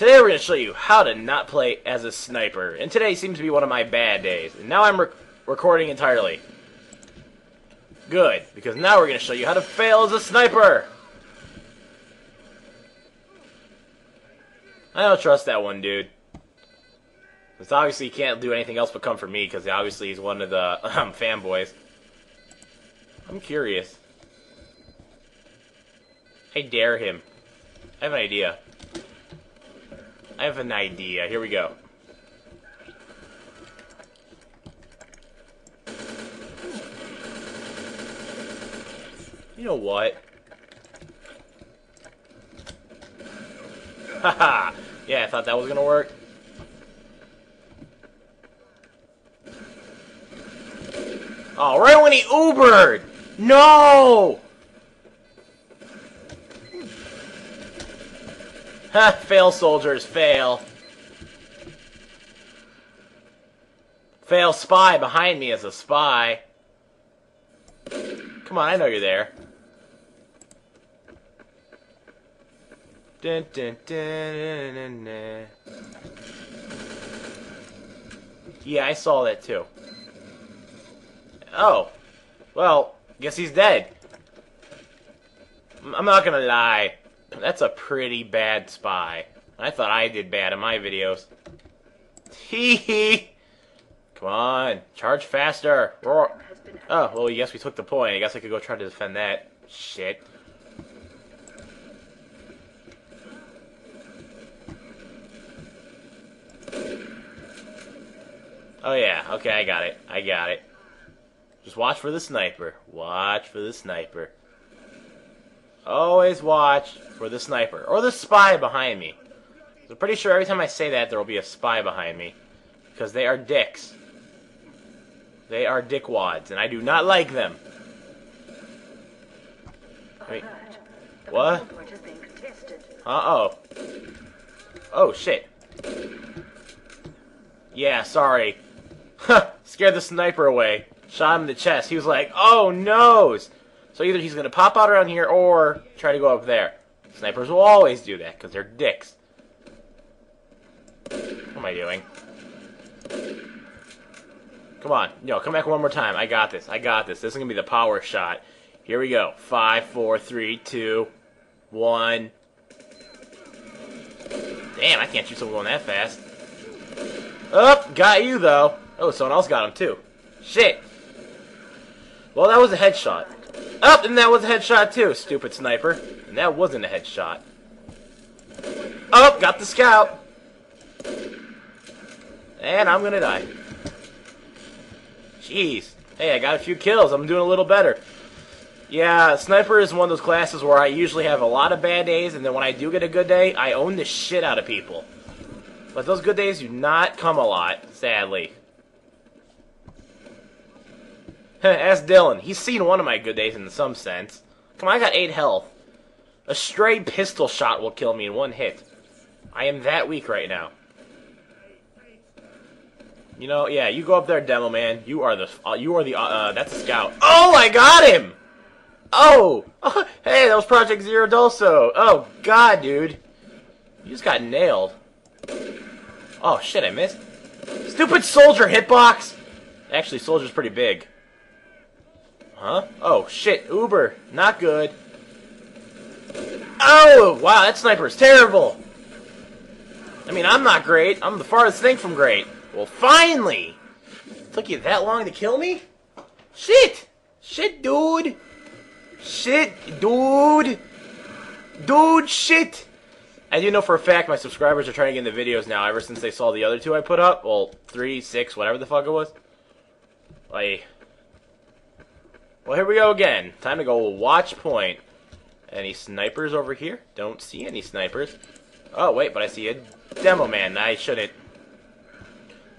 Today we're going to show you how to not play as a sniper. And today seems to be one of my bad days. And now I'm rec recording entirely. Good, because now we're going to show you how to fail as a sniper. I don't trust that one, dude. Because obviously he can't do anything else but come for me, because obviously he's one of the um, fanboys. I'm curious. I dare him. I have an idea. I have an idea. Here we go. You know what? Haha! yeah, I thought that was gonna work. Oh, right when he Ubered! No! Ha! fail, soldiers, fail. Fail spy behind me as a spy. Come on, I know you're there. Dun, dun, dun, Yeah, I saw that too. Oh. Well, guess he's dead. I'm not gonna lie. That's a pretty bad spy. I thought I did bad in my videos. Hee hee! Come on, charge faster! Roar! Oh, well, yes, we took the point. I guess I could go try to defend that. Shit. Oh yeah, okay, I got it. I got it. Just watch for the sniper. Watch for the sniper. Always watch for the sniper. Or the spy behind me. I'm pretty sure every time I say that, there will be a spy behind me. Because they are dicks. They are dickwads, and I do not like them. Wait. What? Uh-oh. Oh, shit. Yeah, sorry. Huh, scared the sniper away. Shot him in the chest. He was like, oh, nose! So either he's going to pop out around here or try to go up there. Snipers will always do that because they're dicks. What am I doing? Come on. No, come back one more time. I got this. I got this. This is going to be the power shot. Here we go. Five, four, three, two, one. Damn, I can't shoot someone that fast. Up, oh, got you though. Oh, someone else got him too. Shit. Well, that was a headshot. Up, oh, and that was a headshot too, stupid sniper. And that wasn't a headshot. Oh, got the scout. And I'm gonna die. Jeez. Hey, I got a few kills. I'm doing a little better. Yeah, sniper is one of those classes where I usually have a lot of bad days, and then when I do get a good day, I own the shit out of people. But those good days do not come a lot, sadly. Ask Dylan. He's seen one of my good days in some sense. Come on, I got 8 health. A stray pistol shot will kill me in one hit. I am that weak right now. You know, yeah, you go up there, demo man. You are the, uh, you are the, uh, uh, that's a scout. Oh, I got him! Oh! Hey, that was Project Zero Dulso. Oh, God, dude. You just got nailed. Oh, shit, I missed. Stupid soldier hitbox! Actually, soldier's pretty big. Huh? Oh, shit. Uber. Not good. Oh! Wow, that sniper is terrible! I mean, I'm not great. I'm the farthest thing from great. Well, finally! Took you that long to kill me? Shit! Shit, dude! Shit, dude! Dude, shit! I do know for a fact my subscribers are trying to get in the videos now ever since they saw the other two I put up. Well, three, six, whatever the fuck it was. Like, well, here we go again. Time to go watch point. Any snipers over here? Don't see any snipers. Oh, wait, but I see a demo man. I shouldn't.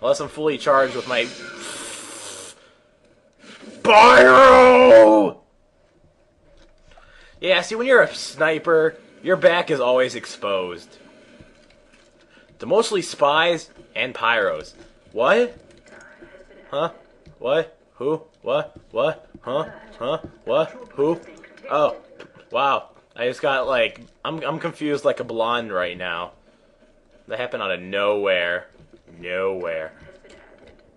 Unless I'm fully charged with my... Pyro! Yeah, see, when you're a sniper, your back is always exposed. To mostly spies and pyros. What? Huh? What? Who? What? What? Huh? Huh? What? Who? Oh. Wow. I just got like I'm I'm confused like a blonde right now. That happened out of nowhere. Nowhere.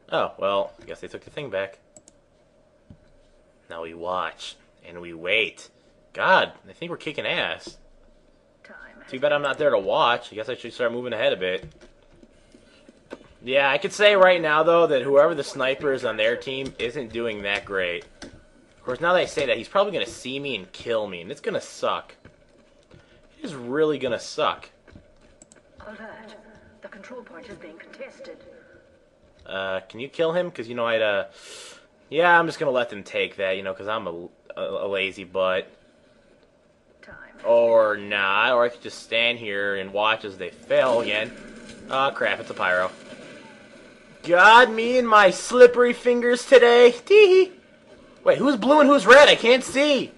Oh, well, I guess they took the thing back. Now we watch. And we wait. God, I think we're kicking ass. Too bad I'm not there to watch. I guess I should start moving ahead a bit. Yeah, I could say right now, though, that whoever the sniper is on their team isn't doing that great. Course, now that I say that, he's probably going to see me and kill me, and it's going to suck. It is really going to suck. Alert. The control point is being contested. Uh, can you kill him? Because, you know, I'd, uh... Yeah, I'm just going to let them take that, you know, because I'm a, a, a lazy butt. Time. Or not, or I could just stand here and watch as they fail again. Oh crap, it's a pyro. God, me and my slippery fingers today. Tee Wait, who's blue and who's red? I can't see.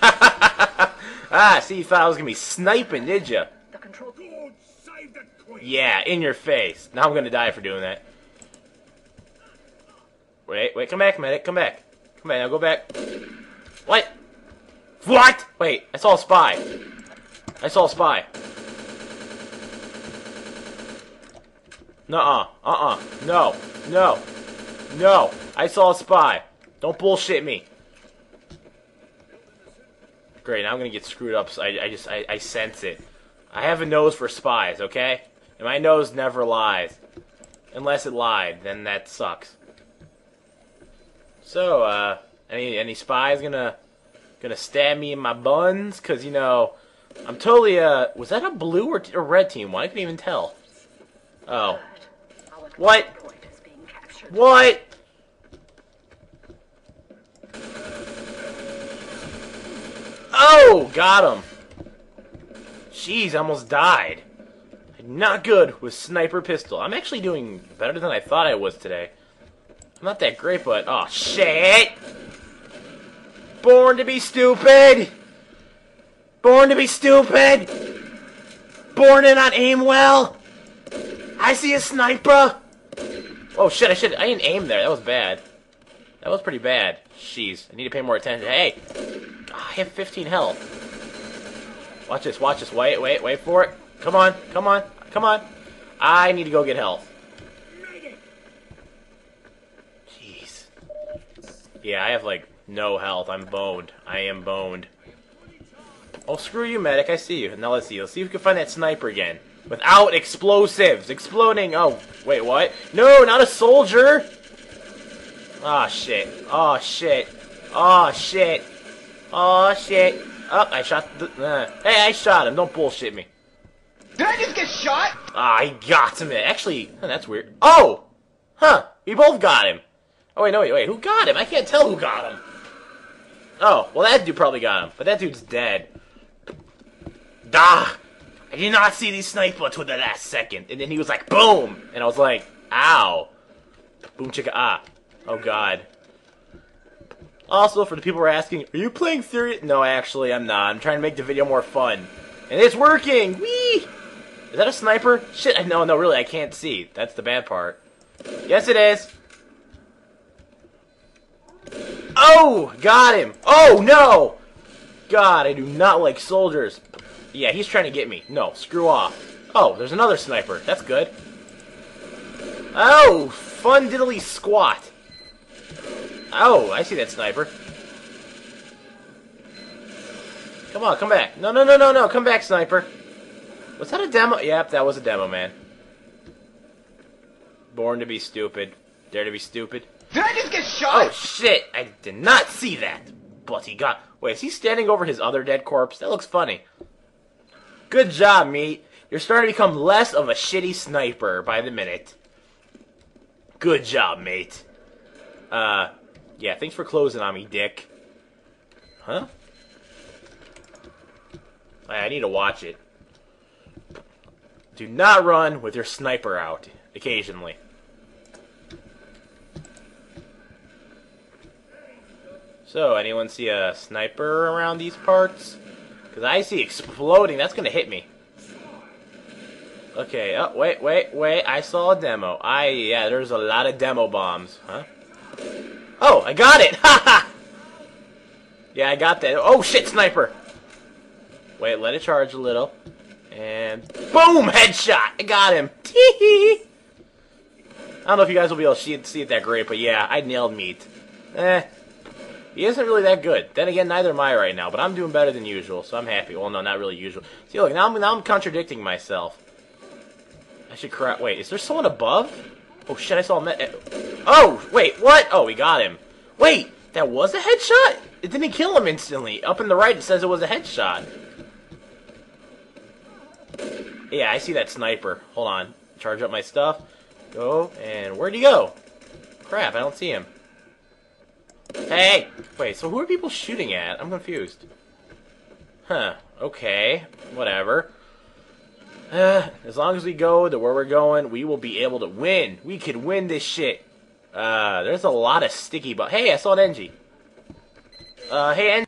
ah, see, you thought I was gonna be sniping, did you? The control God save the Queen! Yeah, in your face. Now I'm gonna die for doing that. Wait, wait, come back, medic, come back. Come back, now go back. What? What? Wait, I saw a spy. I saw a spy. Nuh-uh. Uh-uh. No. No. No. I saw a spy. Don't bullshit me. Great, now I'm gonna get screwed up. So I, I just, I, I sense it. I have a nose for spies, okay? And my nose never lies. Unless it lied, then that sucks. So, uh, any any spies gonna gonna stab me in my buns? Cause you know, I'm totally uh, was that a blue or, or red team? Well, I couldn't even tell. Oh, What? control point is being captured. what? Oh, got him. Jeez, I almost died. Not good with sniper pistol. I'm actually doing better than I thought I was today. I'm not that great, but oh shit! Born to be stupid. Born to be stupid. Born to not aim well. I see a sniper. Oh shit! I should. I didn't aim there. That was bad. That was pretty bad. Jeez, I need to pay more attention. Hey, I have 15 health. Watch this. Watch this. Wait, wait, wait for it. Come on, come on, come on. I need to go get health. Jeez. Yeah, I have like no health. I'm boned. I am boned. Oh, screw you, medic. I see you. Now let's see. Let's see if we can find that sniper again. Without explosives. Exploding. Oh, wait, what? No, not a soldier. Ah, shit. Oh, shit. Oh, shit. Oh, shit. Oh, I shot the... Uh, hey, I shot him. Don't bullshit me. Did I just get shot? Ah, I got him. Actually, that's weird. Oh! Huh. We both got him. Oh, wait, no, wait, wait. Who got him? I can't tell who got him. Oh, well, that dude probably got him. But that dude's dead. Ah! I did not see these sniper till the last second. And then he was like, boom! And I was like, ow. Boom chicka ah. Oh, God. Also, for the people who are asking, are you playing serious? No, actually, I'm not. I'm trying to make the video more fun. And it's working! Whee! Is that a sniper? Shit, no, no, really, I can't see. That's the bad part. Yes, it is. Oh, got him. Oh, no! God, I do not like soldiers. Yeah, he's trying to get me. No, screw off. Oh, there's another sniper. That's good. Oh, fun diddly squat. Oh, I see that sniper. Come on, come back. No, no, no, no, no. Come back, sniper. Was that a demo? Yep, that was a demo, man. Born to be stupid. Dare to be stupid. Did I just get shot? Oh, shit. I did not see that. But he got... Wait, is he standing over his other dead corpse? That looks funny. Good job, mate. You're starting to become less of a shitty sniper by the minute. Good job, mate. Uh, yeah, thanks for closing on me, dick. Huh? I need to watch it. Do not run with your sniper out occasionally. So, anyone see a sniper around these parts? Because I see exploding. That's going to hit me. Okay, oh, wait, wait, wait. I saw a demo. I, yeah, there's a lot of demo bombs. Huh? Oh, I got it! Ha ha! Yeah, I got that. Oh, shit, sniper! Wait, let it charge a little. And boom! Headshot! I got him! Tee I don't know if you guys will be able to see it, see it that great, but yeah, I nailed meat. Eh. He isn't really that good. Then again, neither am I right now, but I'm doing better than usual, so I'm happy. Well, no, not really usual. See, look, now I'm, now I'm contradicting myself. I should correct. Wait, is there someone above? Oh shit, I saw him. Eh, oh, wait, what? Oh, we got him. Wait, that was a headshot? It didn't kill him instantly. Up in the right, it says it was a headshot. Yeah, I see that sniper. Hold on. Charge up my stuff. Go, and where'd he go? Crap, I don't see him. Hey! Wait, so who are people shooting at? I'm confused. Huh, okay. Whatever. Uh, as long as we go to where we're going, we will be able to win. We could win this shit. Uh, there's a lot of sticky but Hey, I saw an. Uh, hey, Engie.